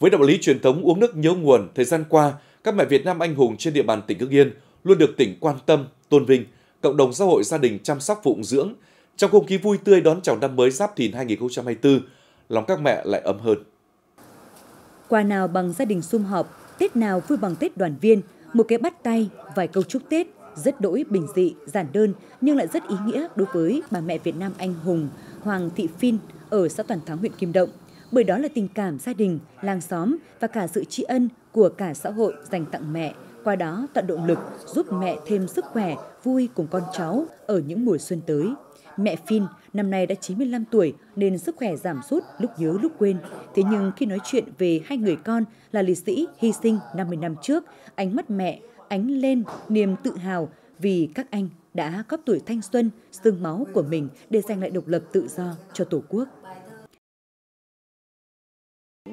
Với đạo lý truyền thống uống nước nhớ nguồn, thời gian qua, các mẹ Việt Nam anh hùng trên địa bàn tỉnh Hưng Yên luôn được tỉnh quan tâm, tôn vinh, cộng đồng xã hội gia đình chăm sóc phụng dưỡng. Trong không khí vui tươi đón chào năm mới Giáp Thìn 2024, lòng các mẹ lại ấm hơn. Quà nào bằng gia đình sum họp, Tết nào vui bằng Tết đoàn viên, một cái bắt tay, vài câu chúc Tết rất đỗi bình dị, giản đơn nhưng lại rất ý nghĩa đối với bà mẹ Việt Nam anh hùng Hoàng Thị Phin ở xã Toàn Thắng huyện Kim Động. Bởi đó là tình cảm gia đình, làng xóm và cả sự tri ân của cả xã hội dành tặng mẹ, qua đó tạo động lực giúp mẹ thêm sức khỏe, vui cùng con cháu ở những mùa xuân tới. Mẹ Phin năm nay đã 95 tuổi nên sức khỏe giảm sút lúc nhớ lúc quên. Thế nhưng khi nói chuyện về hai người con là liệt sĩ hy sinh 50 năm trước, ánh mắt mẹ ánh lên niềm tự hào vì các anh đã góp tuổi thanh xuân, xương máu của mình để giành lại độc lập tự do cho Tổ quốc.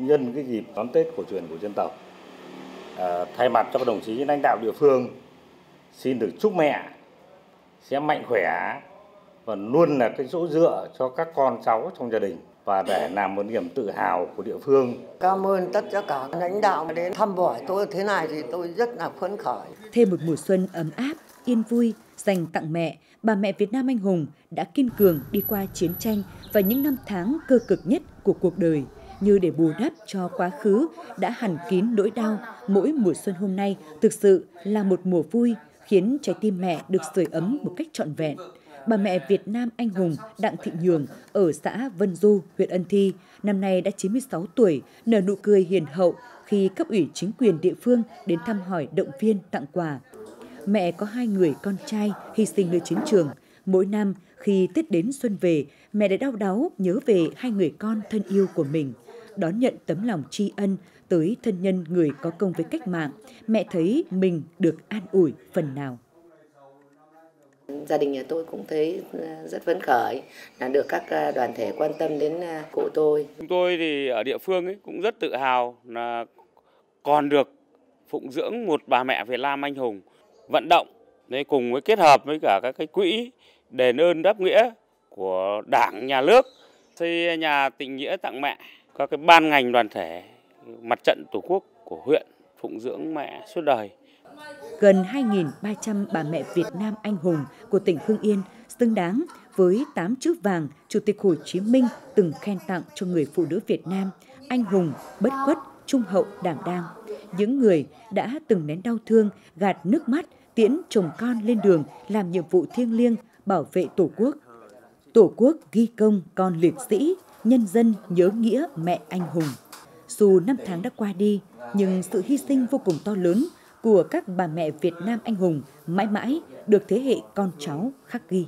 Nhân cái dịp đón Tết cổ truyền của dân tộc, à, thay mặt cho các đồng chí lãnh đạo địa phương, xin được chúc mẹ sẽ mạnh khỏe và luôn là cái chỗ dựa cho các con cháu trong gia đình và để làm một niềm tự hào của địa phương. Cảm ơn tất cả lãnh đạo đến thăm hỏi tôi thế này thì tôi rất là phấn khởi. Thêm một mùa xuân ấm áp, yên vui dành tặng mẹ, bà mẹ Việt Nam anh hùng đã kiên cường đi qua chiến tranh và những năm tháng cơ cực nhất của cuộc đời như để bù đắp cho quá khứ đã hằn kín nỗi đau. Mỗi mùa xuân hôm nay thực sự là một mùa vui khiến trái tim mẹ được sưởi ấm một cách trọn vẹn bà mẹ Việt Nam anh hùng Đặng Thị Nhường ở xã Vân Du, huyện Ân Thi, năm nay đã 96 tuổi, nở nụ cười hiền hậu khi cấp ủy chính quyền địa phương đến thăm hỏi động viên tặng quà. Mẹ có hai người con trai hy sinh nơi chiến trường. Mỗi năm khi Tết đến xuân về, mẹ đã đau đáu nhớ về hai người con thân yêu của mình. Đón nhận tấm lòng tri ân tới thân nhân người có công với cách mạng, mẹ thấy mình được an ủi phần nào. Gia đình nhà tôi cũng thấy à, rất phấn khởi là được các à, đoàn thể quan tâm đến à, cụ tôi. Chúng tôi thì ở địa phương ấy cũng rất tự hào là còn được phụng dưỡng một bà mẹ Việt Nam anh hùng vận động đấy cùng với kết hợp với cả các cái quỹ đền ơn đáp nghĩa của đảng nhà nước. Xây nhà tình nghĩa tặng mẹ các cái ban ngành đoàn thể mặt trận tổ quốc của huyện phụng dưỡng mẹ suốt đời gần 2.300 bà mẹ Việt Nam anh hùng của tỉnh Hưng Yên xứng đáng với 8 chữ vàng Chủ tịch Hồ Chí Minh từng khen tặng cho người phụ nữ Việt Nam anh hùng, bất khuất, trung hậu, đảm đang. Những người đã từng nén đau thương, gạt nước mắt, tiễn chồng con lên đường làm nhiệm vụ thiêng liêng bảo vệ Tổ quốc. Tổ quốc ghi công con liệt sĩ, nhân dân nhớ nghĩa mẹ anh hùng. Dù năm tháng đã qua đi, nhưng sự hy sinh vô cùng to lớn của các bà mẹ Việt Nam anh hùng mãi mãi được thế hệ con cháu khắc ghi.